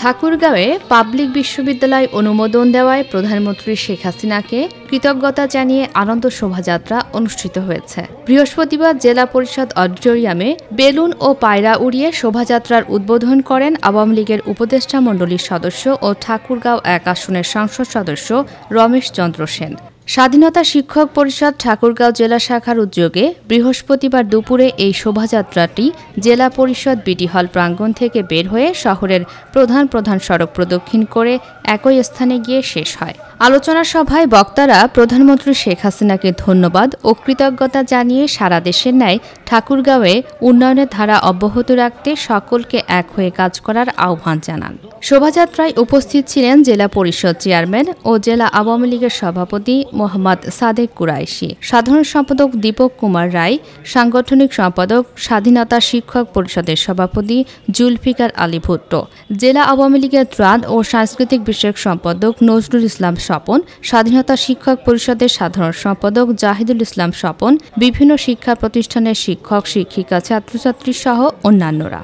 ঠাকুরগাঁওয়ে public বিশ্ববিদ্যালয় অনুমোদন দেওয়ায় প্রধানমন্ত্রী শেখ হাসিনাকে কৃতজ্ঞতা জানিয়ে আনন্দ শোভাযাত্রা অনুষ্ঠিত হয়েছে। বৃহস্পতিবার জেলা পরিষদ অডিটোরিয়ামে বেলুন ও পায়রা উড়িয়ে শোভাযাত্রার উদ্বোধন করেন আওয়ামী লীগের উপদেষ্টা মণ্ডলীর সদস্য ও ঠাকুরগাঁও এক আসনের সংসদ সদস্য রমেশ চন্দ্র সেন। স্বাধীনতা শিক্ষক পরিষদ ঠাকুরগাঁও জেলা শাখার উদ্যোগে বৃহস্পতিবার দুপুরে এই শোভাযাত্রাটি জেলা পরিষদ বিটি হল প্রাঙ্গণ থেকে বের হয়ে শহরের প্রধান প্রধান সড়ক প্রদক্ষিণ করে একই স্থানে গিয়ে শেষ হয়। আলোচনা সভায় বক্তারা প্রধানমন্ত্রী শেখ হাসিনাকে ধন্যবাদ ও কৃতজ্ঞতা জানিয়ে সারা দেশের ন্যায় ঠাকুরগাঁওয়ে উন্নয়নের ধারা অব্যাহত রাখতে সকলকে এক হয়ে কাজ করার আহ্বান জানান। শোভাযাত্রায় উপস্থিত ছিলেন জেলা পরিষদ চেয়ারম্যান ও জেলা আওয়ামী লীগের সভাপতি মোহাম্মদ সাদেক কুরাইশি। সাধারণ সম্পাদক দীপক কুমার রায়, সাংগঠনিক সম্পাদক স্বাধীনতা শিক্ষক পরিষদের সভাপতি জুলফিকার আলী ভুট্টো। জেলা আওয়ামী লীগের ত্রাণ ও সাংস্কৃতিক বিষয়ক সম্পাদক নজরুল ইসলাম স্বপন, স্বাধীনতা শিক্ষক পরিষদের সাধারণ সম্পাদক জাহিদুল ইসলাম স্বপন, বিভিন্ন শিক্ষা প্রতিষ্ঠানের শিক্ষক, শিক্ষিকা, ছাত্রছাত্রী সহ অন্যান্যরা।